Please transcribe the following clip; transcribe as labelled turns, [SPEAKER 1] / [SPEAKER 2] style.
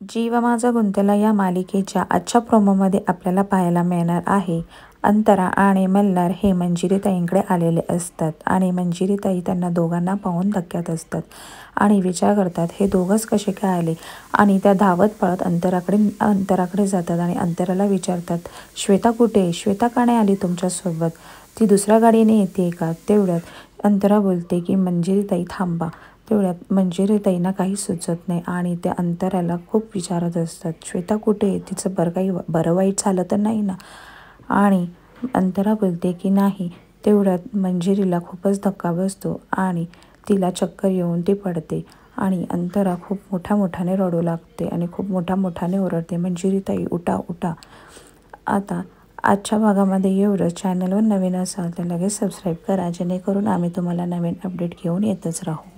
[SPEAKER 1] जीव माझा गुंतला या मालिकेच्या आजच्या प्रोमोमध्ये आपल्याला पाहायला मिळणार आहे. अंतरा आणि मल्हार हे मंजिरीताईंकडे आलेले असतात आणि मंजिरीताई त्यांना दोघांना पाहून धक्क्यात असतात आणि विचार करतात हे दोघंच कसे काय आले? आणि त्या धावत पळत अंतराकडे अंतराकडे जातात आणि अंतराला विचारतात श्वेता कुठे? श्वेता का नाही आली तुमच्यासोबत? ती दुसऱ्या गाडीने येते का? तेवढ्यात अंतरा बोलते की मंजिरीताई थांबा. तेवढ्यात मंजिरीताईंना काही सुचत नाही आणि त्या अंतराला खूप विचारत असतात. श्वेता कुठे आहे? तिचं बरं काही बरं वाईट झालं तर नाही ना? आणि अंतरा बोलते की नाही. तेवढ्यात मंजिरीला खूपच धक्का बसतो आणि तिला चक्कर येऊन ती पडते आणि अंतरा खूप मोठ्या मोठ्याने रडू लागते आणि खूप मोठ्या मोठ्याने ओरडते मंजिरीताई उठा उठा. आता आजच्या भागामध्ये एवढंच. चॅनलवर नवीन असाल तर लगेच सबस्क्राईब करा जेणेकरून आम्ही तुम्हाला नवीन अपडेट घेऊन येतच राहू.